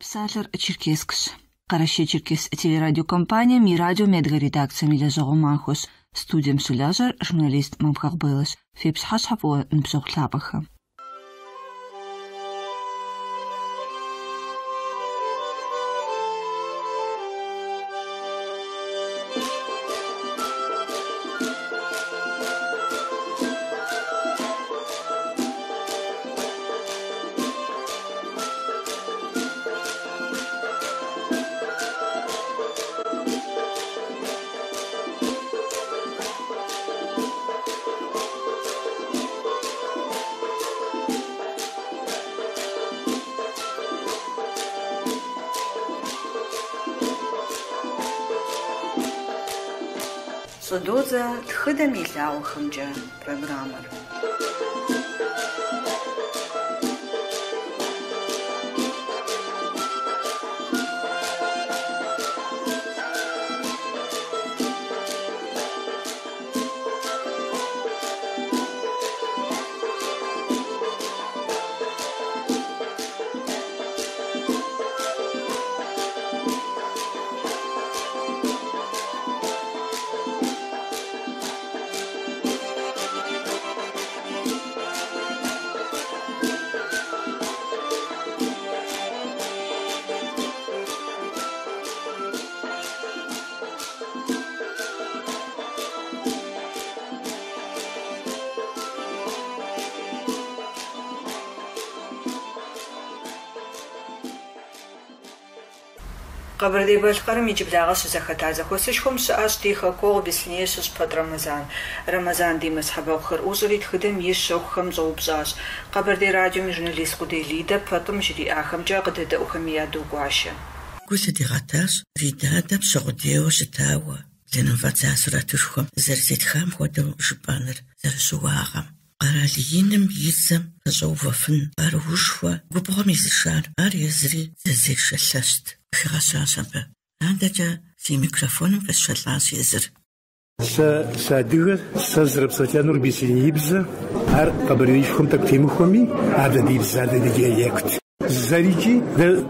Псалыр-Черкескіш. Қарашы Черкес телерадиокомпания ми радио медгаредакция милязоғу манхус. Студиям сүляжар журналист мамхақ байлыш. Фепс хашхапуа ніпсоқ. Судо за тхыдэм илауэ хэмжээ программэр. قبر دی باشقر می جب داغ سو زخه تازه خوسش خم سو اش دی خکول بسنی سو سپت رمضان رمضان دی مسحبا خر اوزری تخدم یش شو خم زو بزاش قبر دی راجم ژورنالیست قدی لیده پتم جری اخم جا قد د اوخم یادو گواشه گوشه دی غتاش ریدا دب شغدیو شتاوه لنفات ساسراتوشخم زرزيت خام خودم شبانر زرسواغم гараал иным исэм зовфн ар хушва гупромис шар ар язри зэсэшэлэст хирасаасампа андач си микрофоном кэшэлаас язэр Са садыгэр сазрып сатянур бисинибза ар кабарюйфхум так тимухуми ада дибза да дигеект الزريجي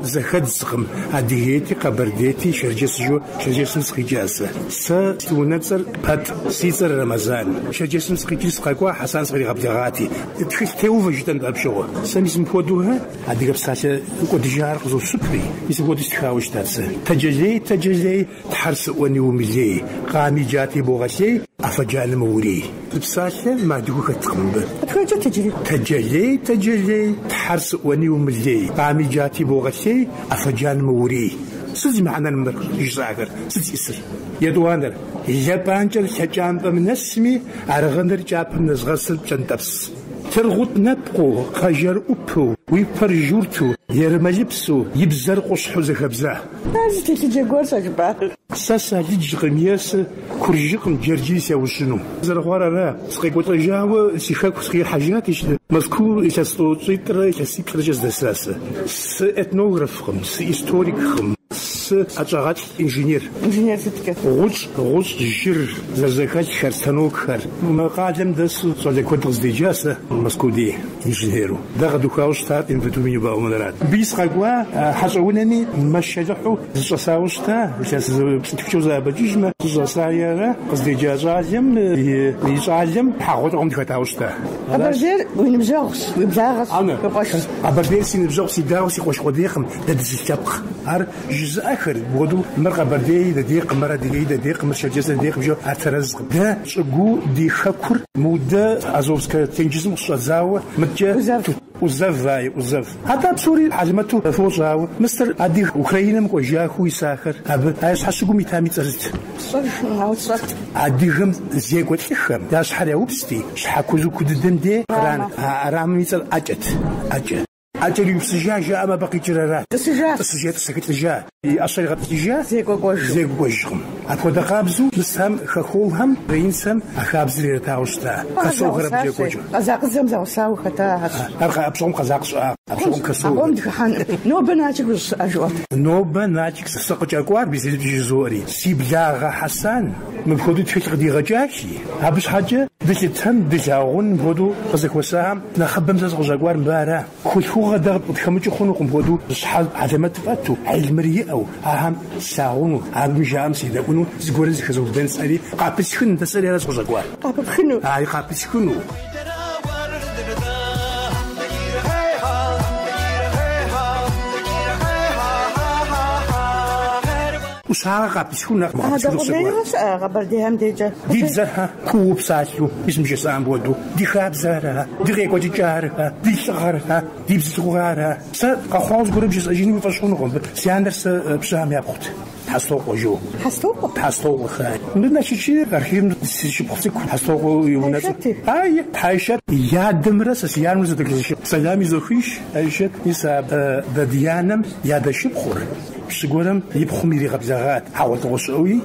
زخد سقم عديتي قبرديتي شرجي سجو شرجي سمسقي جاسة سا ونتر بات سيتر رمضان شرجي سمسقي جلس قاكوا حسان صغير غبدي غاتي تخيل تيوفا جدا بابشوغا سامي سمكودوها عدي قبساتي قد جار قزو سبري. يسم قد استخاوش تاتس تجلي تجلي تحرس وني ومزي قامي جاتي بوغسي أفجأ موليه بصالة ما دوك تقنب تحاجة تجري. تجلي تجلي تحرس واني وملي عامي جاتي بوغسي أفجأ موليه سز معنا المر جزاكر سز إسر يدوانر. يا بانجر حجان من اسمي أرغنر جاب من غسل جندبس Тыргъут нэпкъыу, къэжэр ӏупу, уи пэр журту, ермэлыпсу, и бзэр къущхьу зэхэбза. Ар зытелъыджэ гуэр щӏэжыпӏар. Сэ салыджкъым есі куржыкъым джэрджи сяущыну. Зэрыхъуар ара сыкъекӏуэтӏэжауэ си хэку сыкъихьэжат ищтэ. Москву илъэс щӏитӏрэ илъэс ипхърэкӏэ здэсасэ. Сы этнографкъым, сы историккъым, сы ӏэщӏагъэлӏ инженер. Инженер сыткӏэ. Гъущӏ, гъущӏ жыр зэрзэхэлъхэр, станокхэр. Мы къалэм дэсу щӏалэ куэд къыздеджа сэ Москву ди инженеру. Дэ къэдухауэ щытат инвитуми бауэмэнэрат. Бис къэкӏуа хьэщӏэ унэми мэшэлыхьу зыщӏэсауэ щыта. Илъэс псынтхукӏэу зэӏэбэкӏыжмэ, зыщӏэсаерэ къыздеджа щӏалэм и щӏалэм хьэгъуэтэкъым дыхэтауэ щыта. Къэбэрдейр уи ныбжьэгъущ, уи благъэщ. Ана. Къыфӏэщ. Къэбэрдей си ныбжьэгъу си дауэ си къуэшкъуэдейкъым, дэ هر جزء آخر. بودو مرقة بردي دقيق مرة دقيق دقيق مش جزء دقيق جو أترزق. ده شقو دي خكر مودة از اوسکه تنجیز أزوفسكا تنجز مصدزاوة متجا وای فاي وزاف حتى بسوري حزمتو فوز هاو مستر عدي اوكرانيا مكو جا خوي ساخر هب اش حسكم ميتامي تزت عديهم زيكو تخم داش حريو بستي شحكوزو كوددم دی. قران رامي تل اجت اجت أتري بسجاجة أما باقي ترارات السجاجة السجاجة تسكت الجا أشري غد تجا زيك وقوش زيك وقوشهم أكو دقابزو نسهم خخولهم رينسهم أخابز لي رتاوشتا أسوغر بجيك وقوشهم قزاق زمزا وساوخة أه، أرخى أبسوهم قزاق سؤال. щӏыӏэ пщӏом хэсогъэр Агъуэм дыхыхьэн нобэ начи жыӏэжыӏэт. нобэ начик сэ къыкӏэкӏуар бизэлыбжи зоӏэри си благъэ Хьэсан мыпхуэдэу тхылъ къыдигъэкӏащи абы щхьэкӏэ дылъытэм дылъагъун мыпхуэдэу къызэхуэсахэм нэхъыбэм сэ зыкъыщӏэкӏуар мыбы ара хулъхугъэ дэ къытхэмыкӏы хъунукъым мыпхуэдэу щхьэ алэмэт фӏэту айлмыр иӏэу ахэм слъагъуну абым жаӏэм седэӏуну зыгуэрым зыхэзыубдэн сӏэри къапысхын нтӏэ сэри ара зыкъыщӏэкӏуар Къапыпхыну. ай къапысхыну ущхьагъэ وسارقة بسهولة هذا قبل قبل ديهم ديجا دي بزرها كوب ساتلو اسم جسام بودو دي خاب زارها دي غيكو دي جارها دي صغرها دي بزغارها سا قخوز قرب جس اجيني بفشون قنب سياندر سا بسام يابقت حستوق جو. حستوق حستوق خاي بدنا شي شي غير شي بخصك حستوق يونس هاي حيشت يا دمرس سيار مزدك سلامي زخيش عيشت يسا بديانم يا دشي بخور بسقورم يبخمي رغب زغات حاول توسعوي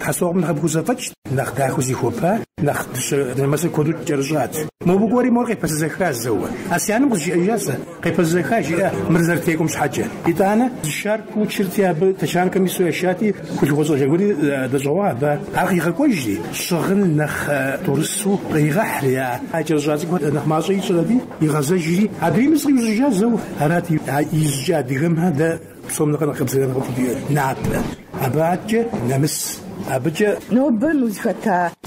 تحسوق من خبوز فتش نخ تاخوزي خوبا نخ مثلا كودو جرجات مو بقوري مور قيبس زخاز زوا اسيانم قش اجازة قيبس زخاز جاء أه، مرزر تيكم شحجة إتانا الشارك وتشرتيا بتشان كم يسوي الشاتي كل غوزو جاوري دجوا آه، با عرقي خكوجي شغل نخ آه، تورسو قيغا حريا اجرجات نخ ما صيش شغلي يغزا جري مصري زجاز زوا هراتي يزجا دغم هذا بصوم نقدر خبزة نقدر نعت. أباج نمس.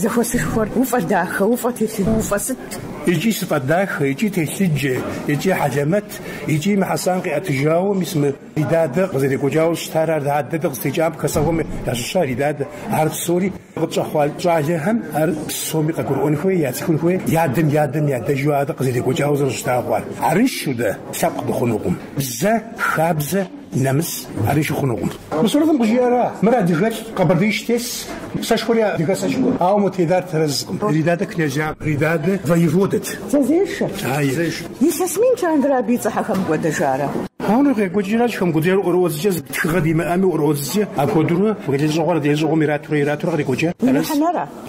зэхуэсыххуэр уфӏэ дахэ, уфӏэ телъы, уфӏэ сыт. икӏи сыфӏэдахэ икӏи телъыджэ икӏи хьэлэмэт икӏи мы хьэсан къиӏэтыжауэ мис мы и дадэ къызэрекӏуэкӏауэ щытар ар адэ къызытекӏам хэсэгъуэм ящыщар и дадэ ар псори къытщӏэхъуа щӏалэхэм ар псоми къэгурыӏуэн хуей яцӏыхун хуей ядэм ядэм ядэжу адэ къызэрекӏуэкӏауэ зэрыщытагъуар арыншэу дэ лъэпкъ дыхъунукъым бзэ хабзэ نمس عريش خنوقم مسؤولة مجيارة مرة دغلك قبر ديش تس ساشوريا دغا ساشور أو متدار ترزقم ريدادة نجا ريدادة ضيفودت. زيش؟ هاي. زيش يساسمين كان درابي صحة خمبودة جارة هون گوجیراش کم گوجر اورودزیز تخدی ما امی اورودزی اکودرو گوجیز غور دیز غو میرات روی رات غری گوجه خلاص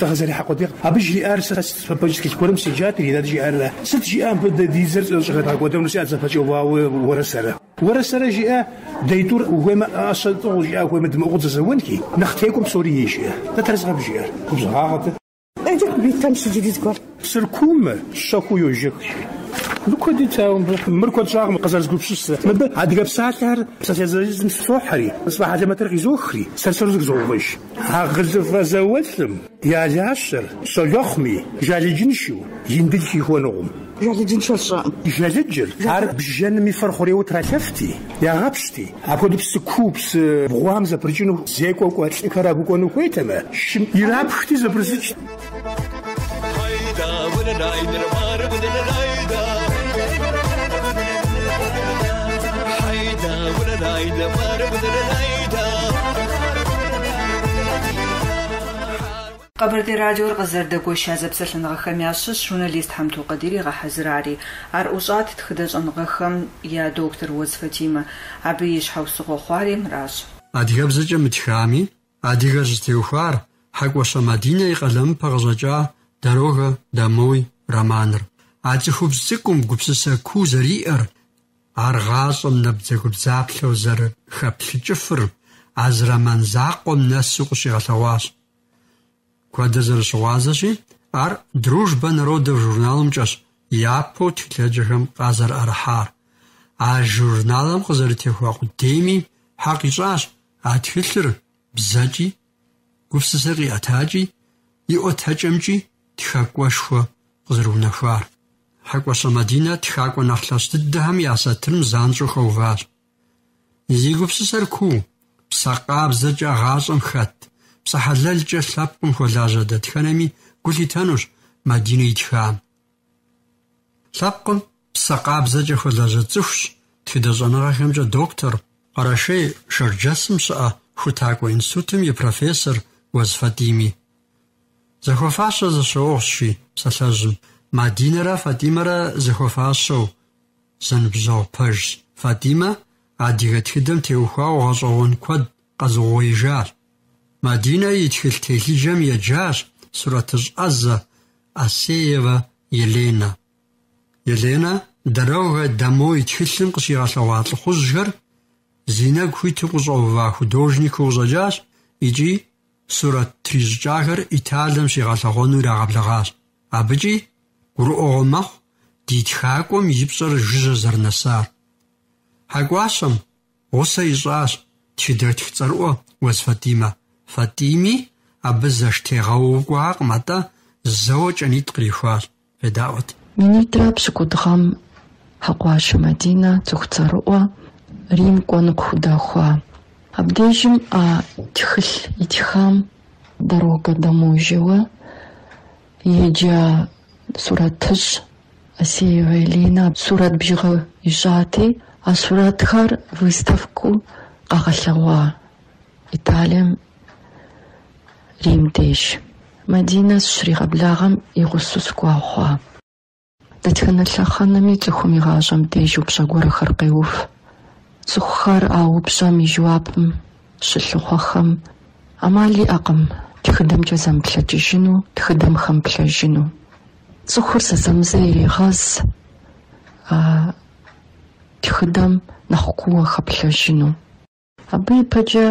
تخزر حق ودق ابجي ار سس فبجس كي كورم سجات اذا جي ار ست جي ام بد ديزر شغل حق ودم نسي ازفاش واو ورسره ورسره جي ديتور وما اصل تو جي اكو مد مقدس زونكي نختيكم سوري جي تترزغ بجي ار كبزغاغت اجت بيتم شي جديد كور سركوم شكو يوجك دوكا دي تاوم مركو تشاغ مقزر زكوب شس مب عاد قاب ساتر ساتر زيز مسفو حري اصبح هذا ما ترغي زوخري ساتر زك زوغش ها غزر فازوتم يا جاسر سيخمي جالي جنشو يندل شي هو نغم جالي جنشو الشام جالي جل عارف بجان مي فرخوري وتراشفتي يا غابشتي اكو دبس كوبس بغوام زبرجينو زيكو كو هاتشي كرابو كونو كويتما شم يرابشتي زبرزيتي Къэбэрдей радиор къызэрыдэгуэша зэпсэлъэныгъэхэм ящыщ журналист Хьэмту Къадир игъэхьэзырари. Ар ӏущӏат тхыдэ щӏэныгъэхэм я доктор Уэз Фатимэ. Абы и щхьэусыгъуэ хъуари мыращ. адыгэбзэкӏэ мытхами адыгэ щызэтеухуар хьэкӏуэщэ Мадинэ и къэлэмыпэ къыщӏэкӏа «Дорога домой» романыр. А цӏыхубз цӏыкӏум гупсысэ куу зэриӏэр, ар гъащӏэм нэбдзэгубдзаплъэу зэрыхэплъыкӏыфыр а зы роман закъуэм нэсу къыщигъэлъэгъуащ. Куэдыр зэрыщыгъуазэщи, ар «Дружба народов» журналымкӏэщ япэу телъэджэхэм къазэрыӏэрыхьар. А журналым къызэрытехуа къудейми хьэ къищӏащ а тхылъыр бзэкӏи, гупсысэр къиӏэтакӏи, и ӏуэтэкӏэмкӏи тхэкӏуэшхуэ къызэрыунэхуар. Хьэкӏуэщэ Мадинэ тхакӏуэ нэхъ лъэщ дыдэхэм я сатырым занщӏэу хэуващ. Зи гупсысэр куу, псэ къабзэкӏэ гъащӏэм хэт, псэ хьэлэлкӏэ лъэпкъым хуэлажьэ дэтхэнэми гу лъитэнущ Мадинэ итхам. Лъэпкъым псэ къабзэкӏэ хуэлажьэ цӏыхущ тхыдэщӏэныгъэхэмкӏэ доктор, къэрэшей Шэрджэсым щыӏэ Хутакӏуэ институтым и профессор Уэз Фатими. Зэхуэфащэ зыщыугъщи псалъэжьым. Мадинэрэ Фатимэрэ зэхуэфащэу зэныбжьэгъу пэжщ. Фатимэ адыгэ тхыдэм теухуауэ гъэщӏэгъуэн куэд къэзыгъуеижащ. مدينة تلتهجم يجاش سورة عزة أسيفة يلينا يلينا دروغة دموي تلتن قصيرة لوات الخزجر زينك هيت قصوفا خدوجني كوزجاش إجي سورة تريزجاهر إتالم شغالغونو راغبلغاش أبجي гуруугмах дитхаакум ипсэр жижэзэр насаар хагвашам усэ ижааш чидэтх царуу уас фатима гъусэ ищӏащ тхыдэтх цӏэрыӏуэ Уэз Фатимэ. Фатими абы зэштегъэувкӏуакъым, атӏэ зэуэ кӏэнитӏ кърихуащ. Федаӏуэт. Минитӏрэ пщыкӏутӏыгъэм Хьэкъуащэ Мадинэ цӏыху цӏэрыӏуэ Рим кӏуэну къыхудэхуа. Абдежым а тхылъ итхам дорога даможьэуэ еджа сурэтыщӏ Асеева Елена сурэт бжыгъэ ищӏати, а сурэтхэр выставку къагъэлъэгъуа Италием Рим деж. Мадинэ сщригъэблагъэм и гъусэу сыкӏуа хъуа. Дэтхэнэ лъэхъэнэми цӏыхум и деж упщӏэ гуэрхэр къеув. Цӏыхухэр а упщӏэм и жэуапым щылъыхъуэхэм ӏэмал иӏэкъым тхыдэмкӏэ зэмыплъэкӏыжыну, тхыдэм хэмыплъэжыну. Цӏыхур зэзэмызэ ирегъэз тхыдэм нэхъ куууэ хэплъэжыну. Абы ипэкӏэ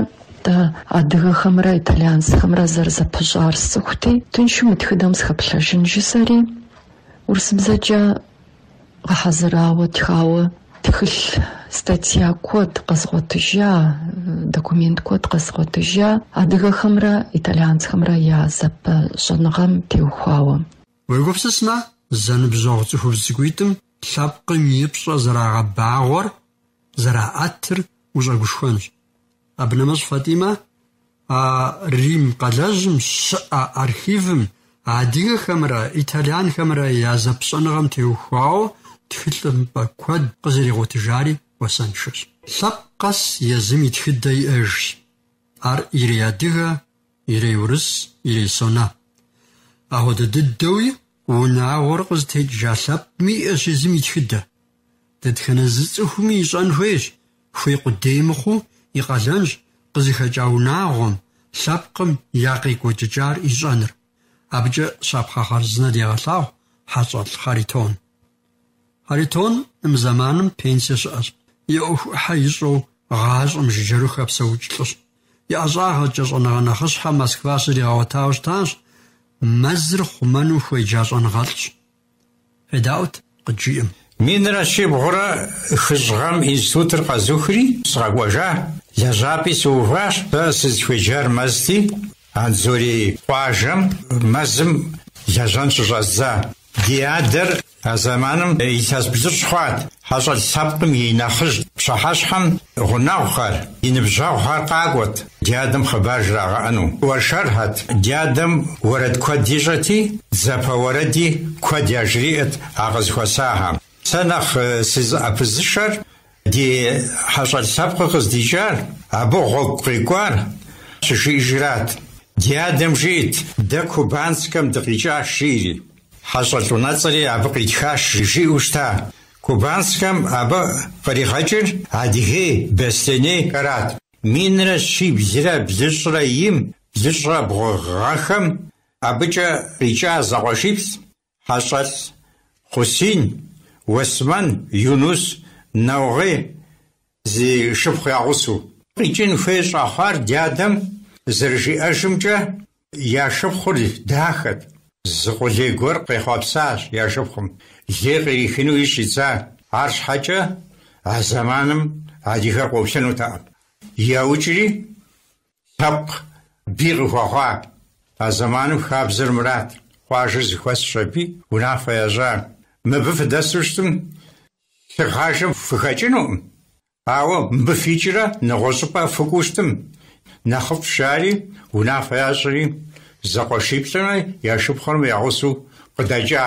дэ адыгэхэмрэ итальянцхэмрэ зэрызэпыщӏар сцӏыхути, тыншу мы тхыдэм схэплъэжын жысэри, урысыбзэкӏэ гъэхьэзырауэ тхауэ тхылъ статья куэд къэзгъуэтыжа, документ куэд къэзгъуэтыжа адыгэхэмрэ итальянцхэмрэ я зэпэщӏэныгъэм теухуауэ. Уегупсысмэ, зэныбжьэгъу цӏыхубз цӏыкӏуитӏым лъэпкъым и пщӏэ зэрагъэбагъуэр, зэраӏэтыр ущӏэгушхуэнщ. Абы нэмыщӏ Фатимэ а Рим къэлэжьым щыӏэ архивым адыгэхэмрэ итальянхэмрэ я зэпщӏэныгъэм теухуауэ тхылъымпӏэ куэд къызэригъуэтыжари уасэншэщ. Лъэпкъ къэс езым и тхыдэ иӏэжщ. Ар ирей адыгэ, ирей урыс, ирей сона. Ахуэдэ дыдэуи унагъуэр къызытекӏыжа лъэпкъми иӏэщ езым и тхыдэ. Дэтхэнэ зы цӏыхуми ищӏэн хуейщ, хуей къудей мыхъуу игалэнж гызхэжаунаагом сапкым яакикучичаар исанер абж сапхахарзнад ягалав хазол харитон. Харитон им заманым пенсис ас ёх хайсо гаазм жижэрх апсаучлус яазахач сонаганахс хамас квасри гаватаустаас мазр хуману хуйжаас онгалч хэдаут гжим Минра шибгура хызгам институтэр къазухри сгагважа хыщӏгъэм институтыр къэзухри сыкъэкӏуэжа. Лэжьапӏи сыуващ. Сэ сызыхуеджар мэзти, Анзорий къуажэм мэзым лэжьэн щыщӏэздза. Ди адэр а зэманым илъэс бзыр щхъуат. ХьэщӀэл лъэпкъым и нэхъыжь пщыхьэщхьэм гъунэгъухэр, и ныбжьэгъухэр къакӏуэт ди адэм хъыбар жрагъэӏэну. Уэршэрхьэт ди адэм уэрэд куэд ищӏэти, зэпэ уэрэди куэд яжриӏэт а къызыхуэсахьэм. Сэ нэхъ сызыӏэпызышэр ди хьэщӏэл лъэпкъыр къыздикӏар, абы гъуэгу къикӏуар щыжиӏэжрат. Ди адэм жиӏэт, дэ кубанскэм дыкъикӏащ жиӏэри. ХьэщӀэл унэцӀэри абы къитхащ жиӏэу щта. Кубанскэм абы къригъэкӏыр Адыгей, Бостоней кърат. Минрэ щиблрэ блыщӏрэ им, блыщӏрэ бгъугъэхэм абыкӏэ къикӏа зэкъуэшипс ХьэщӀэл Хусин, Уэсмэн, Юнус, نوغي زي شفخي عصو يجين فيش أخار ديادم زرجي أجمجة يا شفخل داخت زغلي قرقي خبساش يا شفخم ليغي يخنو يشي تسا عرش حاجة عزمانم عادي خرق وبسنو تام يا وجري تبق بيغ فخوا عزمانم خاب زرمرات. خواجز خواس شبي ونافع يا جان. ما بفدستم лъыгъажэм фыхэкӏынукъым. Ауэ мыбы фикӏрэ нэгъуэщӏыпӏэ фыкӏуу щытым. Нэхъыфӏ шари унафэ ящӏри зэкъуэшиплӏэмэ я шыпхъурэм ягъусэу къыдэкӏа.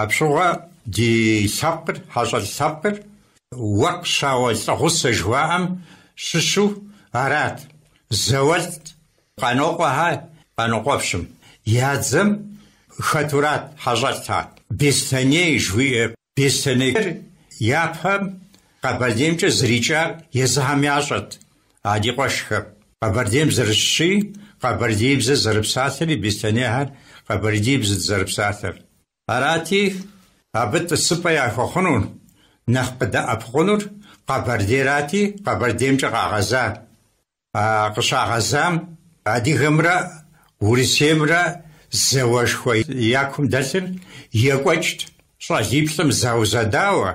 Апщыгъуэ ди лъэпкъыр, хьэщӏэл лъэпкъыр уэркъ щауэ лӏыгъусэ жыхуаӏэм щыщу арат. Зэуэлӏ къанокъуэхьэ къанокъуэфщым. Я дзэм хэтурат хьэщӏэлъхьэ. Бестэней жыхуиӏэ. Бестэнейр япэм къэбэрдеймкӏэ зэрикӏар езыхьэм ящӏэт. Ади къуэшхэм. Къэбэрдейм зэрыщщи, Къэбэрдейбзэ зэрыпсалъэри Бестэнехьэр Къэбэрдейбзэ зэрыпсалъэр. Арати, абы тӀысыпӀэ яхуэхъунур, нэхъ къыдэӀэпхъунур Къэбэрдейрати, КъэбэрдеймкӀэ къагъэза. А къыщагъэзам адыгэмрэ Урысеймрэ зауэшхуэ якум дэлъыр екӀуэкӀт. ЩӀалиплӀым заузэдауэ,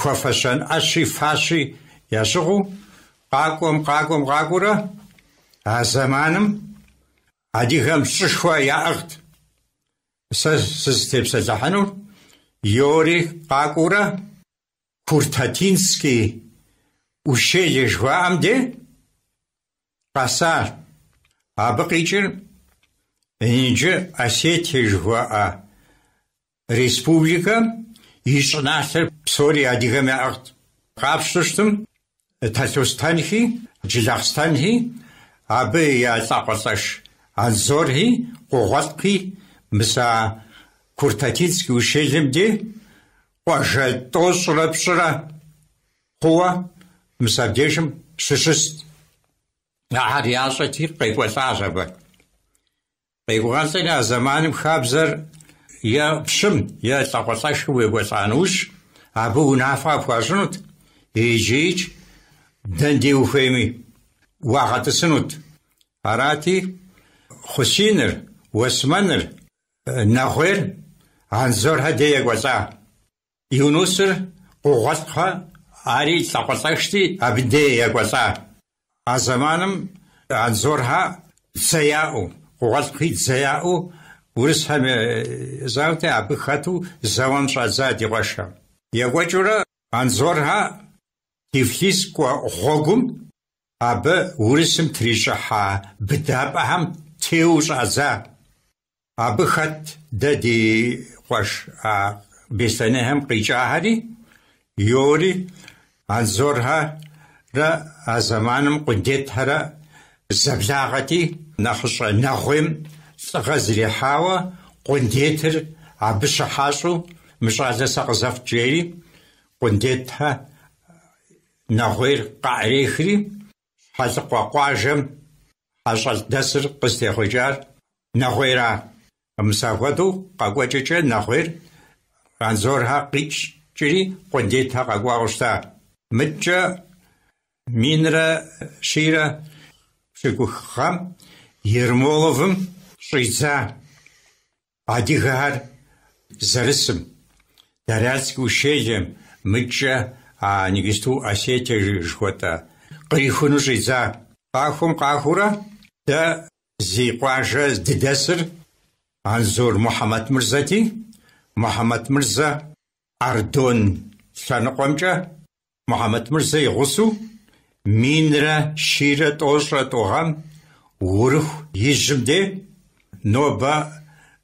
хуэфэщэн Ӏэщи фащи ящыгъуу, къакӀуэм къакӀуэм къакӀуурэ, а зэманым адыгэм щӀышхуэ яӀыгът. Сэ сызытепсэлъыхьынур йори къакӀуурэ Куртатинский ущелий жыхуаӀэм де къэсар. Абы къикӀыр иджы Осетие жыхуаӀэ республикэм и щӀыналъэр псори адыгэм яӀыгът. Къапщту щытым Талъостэнхи, Джилахъстэнхи, абы я лӀакъуэлӀэш Анзорхи, Къугъуэлъкъи, мыса Куртатинский ущелым де къуажэ тӀощӀрэ пщӀырэ хъууэ мысабдежым щыщыст. Ахьэр ящӏэти къекӏуэлӏащ абы. Къекӏуэлӏри а зэманым хабзэр የብሽም የጸቆጻሽ ወይጎፃን ውሽ አብ ውናፋ ፏሽኑት ይጂጅ ደንዴ ውፌሚ ዋኸትስኑት አራቲ ኹሲንር ወስመንር ናኾር አንዞር ሀደ የጎፃ ይሁኑስር ቁቆጥኸ አሪ ጸቆጻሽቲ አብዴ የጎፃ አዘማንም አንዞርሃ ዘያኡ ቁቆጥኺ ዘያኡ Анзорхьэ дзэ яӏэу, Къугъуэлъхьи дзэ яӏэу Урысхэм зауэти абы хэту зэуэм щӏадза ди къуэшхэм. Екӏуэкӏыурэ Анзорхьэ Тифлискӏуэ гъуэгум абы Урысым трищӏыхьа быдапӏэхэм теуэ щӏадза. Абы хэт дэ ди къуэш а Беслъэнейхэм къикӏахьэри йори Анзорхьэрэ а зэманым къудетхьэрэ зэблагъэти нэхъыщӏэ Нэгъуейм лӏыгъэ зрихьауэ къундетыр абы щыхьащӏэу мы щӏалэ сэ къызэфт жери къундетхьэ Нэгъуейр къаӏэрехри щхьэлыкъуэ къуажэм хьэщӏэлъдэсыр къызтехъуэкӏар Нэгъуейра. Мыса хуэдэу къэкӏуэкӏыкӏэ Нэгъуейр Анзорхьэ къикӏкӏри къундетхьэ къэкӏуауэ щыта. Мыткӏэ минрэ щийрэ пщыкӏухам Ермоловым щӏидза адыгэхэр зэрысым Даряльский ущелым мыткӏэ а Нигисту Осетие жыхуэтӏэ кърихуну щӏидза. Къахуэм къахыурэ дэ зи къуажэ дыдэсыр. Анзор Мухьэмэд Мырзэти, Мухьэмэд Мырзэ Ардон лъэныкъуэмкӏэ. Мухьэмэд Мырзэ и гъусэу минрэ щийрэ тӏощӏрэ тӏугъэм. Урыху ижьым де نوبة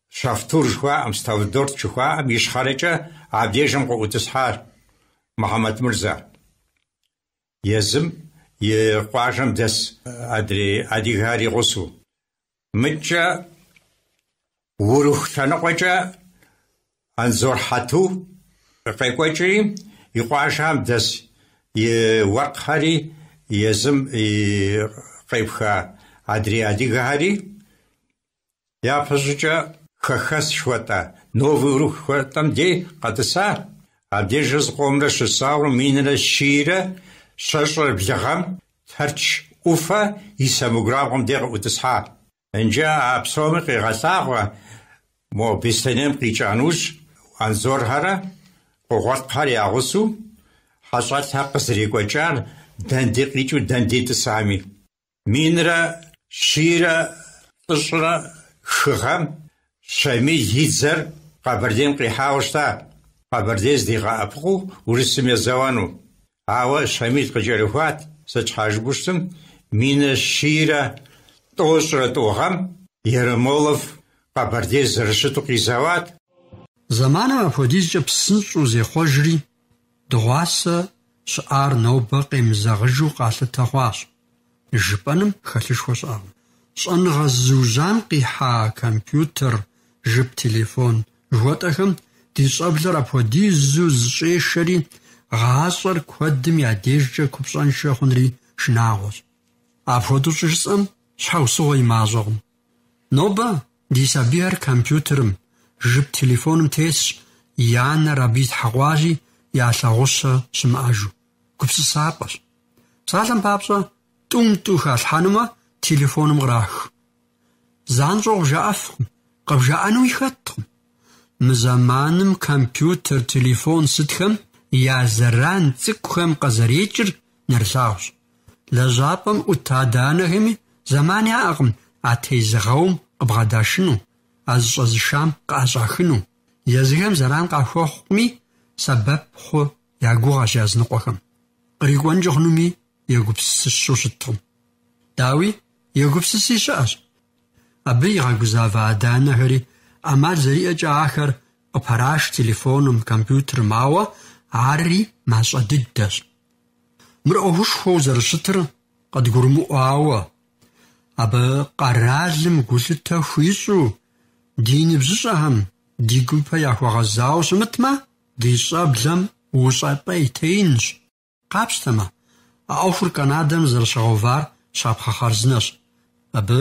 شافتور شوا أم ستافدور شوا أم يشخارجة عبديجم قوتسحار محمد مرزا يزم يقواجم دس أدري أدي غاري غصو متجا وروخ تنقوجا أنزور حتو قيقوجي يقواجم دس يوقهري يزم قيبخا أدري أدي غاري щӏыкӏэ хэхэс жыхуэтӏэ новый урух хуэтӏэм де къэтӏыса. Абдежыр зыкъомрэ щысауэ минрэ щийрэ щэщӏыр блыгъэм Тэрч ӏуфэ и самографом де къыӏутӏысхьа. Нджэ а псоми къегъэлъагъуэ мо Беслъэнейм къикӏа нэужь Анзорхьэрэ Къугъуэлъхьэр ягъусэу хьэщӏэлъхьэр къызэрекӏуэкӏар дэнди къикӏыу дэнди тӏысами. Минрэ щийрэ тӏыщӏрэ хыгъэм Шамил и дзэр Къэбэрдейм къихьауэ щыта. Къэбэрдей здигъэӏэпыкъуу Урысым езэуэну. Ауэ Шамил къыкӏэрыхуат зэчхьэжбу щытым минрэ щийрэ тӏощӏрэ тӏугъэм Ермолов Къэбэрдей зэрыщыту къизэуат. Зэманым апхуэдизкӏэ псынщӏэу зехъуэжри, дыгъуасэ щыӏар нобэ къемызэгъыжу къалъытэ хъуащ. Жыпӏэным хэлъышхуэ щыӏэкъым. Щӏэныгъэ зузан къихьа компьютер, жып телефон жыхуэтӏэхэм ди щӏэблэр апхуэдизу зыщӏешэри, гъащӏэр куэдым я дежкӏэ купщӏэншэ хъунри шынагъуэщ. апхуэдэу щӀыжысӀэм щхьэусыгъуэ и мащӀэкъым. Нобэ ди сабийхэр компьютерым, жып телефоным тесщ, и анэр абы итхьэкъуажи ялъагъущэ щымыӀэжу. ГупсысапӀэщ. Псалъэм папщӀэ тӀум-тӀу халъхьэнумэ телефоным кърах. ЗанщӀэу къыбжаӀэфкъым, къыбжаӀэнуи хэткъым. Мы зэманым компьютер, телефон сытхэм я зэран цӀыкӀухэм къызэрекӀыр нэрылъагъущ. Лэжьапӏэм ӏут адэ-анэхэми зэман яӏэкъым а тезыгъэум къыбгъэдашыну, а зыщӏэзышам къыӏэщӏахыну, езыхэм зэран къахуэхъуми сэбэп хъу я гугъэщ языныкъуэхэм. Кърикӏуэнкӏэ хъунуми егупсысыщу щыткъым. Дауи егупсыси щыӏэщ. Абы игъэгузавэ адэ-анэхэри ӏэмал зэриӏэкӏэ ахэр къыпэраш телефоным, компьютерым, ауэ ари мащӏэ дыдэщ. Мыр ӏуэхушхуэу зэрыщытыр къыдгурымыӏуауэ, абы къэралым гулъытэ хуищӏу ди ныбжьыщӏэхэм ди гупэ яхуэгъэзауэ щымытмэ, ди щӏэблэм ущӏэпӏэ итеинщ. Къапщтэмэ, а ӏуэхур Канадэм зэрыщыгъэувар щапхъэ хъарзынэщ. Абы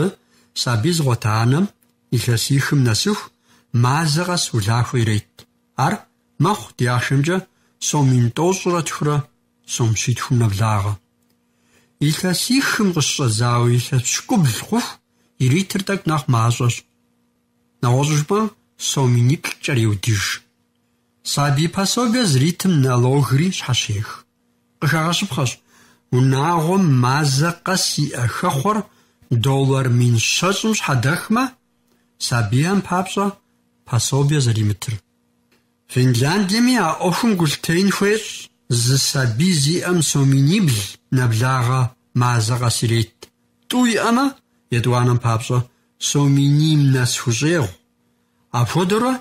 сабий згъуэта анэм илъэсихым нэсыху мазэ къэс улахуэ ирет. Ар мэхъу ди ахъшэмкӏэ сом мин тӏощӏрэ тхурэ сом щитхум нэблагъэ. Илъэсихым къыщӏэзауэ илъэс пщыкӏубл хъуху иритыр тӏэкӏу нэхъ мащӏэщ. Нэгъуэщӏ соминиплӏ кӏэриудыж. Сабий пособие зритым налогри щхьэщех. Къыхагъэщыпхъэщ, унагъуэм мазэ къэс иӏэ хэхъуэр доллар мин щэщӏым щхьэдэхмэ, сабийм папщӏэ пособие зэримытыр. Финляндиями а ӏуэхум гулътеин хуещӏ зы сабий зиӏэм соминибл нэблагъэ мазэ къэс ирет. Тӏу иӏэмэ, етӏуанэм папщӏэ, соминим нэс хущӏегъу. Апхуэдэурэ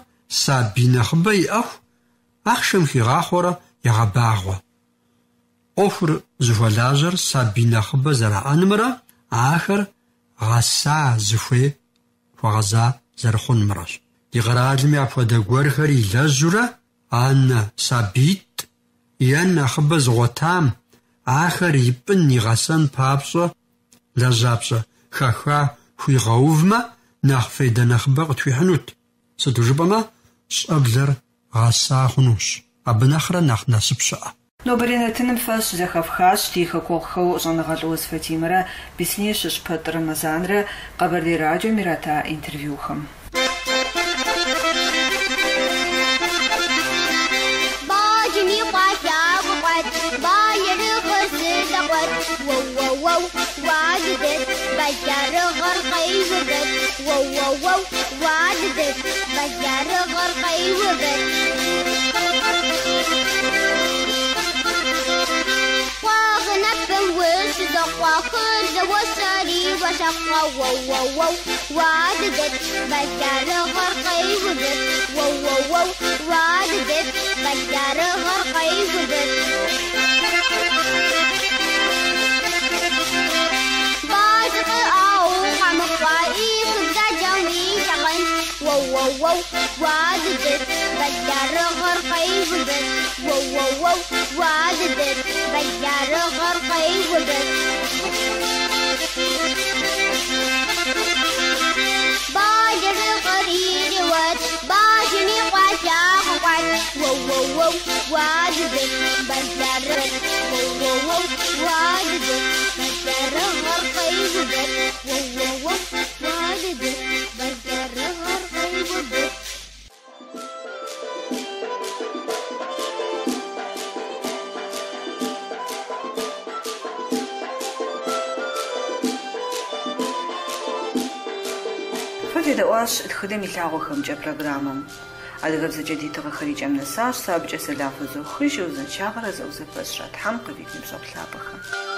сабий нэхъыбэ иӏэху ахъшэм хигъахъуэрэ егъэбагъуэ. Ӏуэхур зыхуэлажьэр сабий нэхъыбэ зэраӏэнымрэ ахэр гъэса зыхуей хуэгъэза зэрыхъунымрэщ. Ди къэралми апхуэдэ гуэрхэр илэжьурэ анэ сабитӏ е нэхъыбэ зыгъуэтам ахэр ипӏын игъэсэн папщӏэ лэжьапщӏэ хэха хуигъэувмэ нэхъ фейдэ нэхъыбэ къытхуихьынут. Сыту жыпӏэмэ щӏэблэр гъэса хъунущ. Абы нэхърэ нэхъ насып щыӏэ. Нобэринэтыным фэщ зэхэфхащ ди хэкуэгъухэу щӏэныгъэлӏ Фатимэрэ Бисне щыщ Пэт Рамазанрэ Къэбэрдей радиом ирата интервьюхэм. باجني قاشا وقد باير قصد قد وو وو وو واددت بجار غرقي وبت وو وو وو واددت بجار غرقي وبت واغنب وش دقوا خرز وسري وشقا وو وو واددت بجار غرقي وبت وو وو واددت بجار غرقي وبت وو وو وو واددت بجار غرقي وبت وو وو وو واددت بجار غرقي وبت باجر قرير ود باجني قاشا قوات وو وو وو واددت بجار وو وو وو واددت بجار غرقي وبت وو وو Входит ваш худемилягу хэмжээ программ. Алгавзэжэ дитгэ хэрэж амнасаар сабжэсэлаф зөвхөж үзэн чагараа зөвсөж шат хамт битнэм соглаа бахан.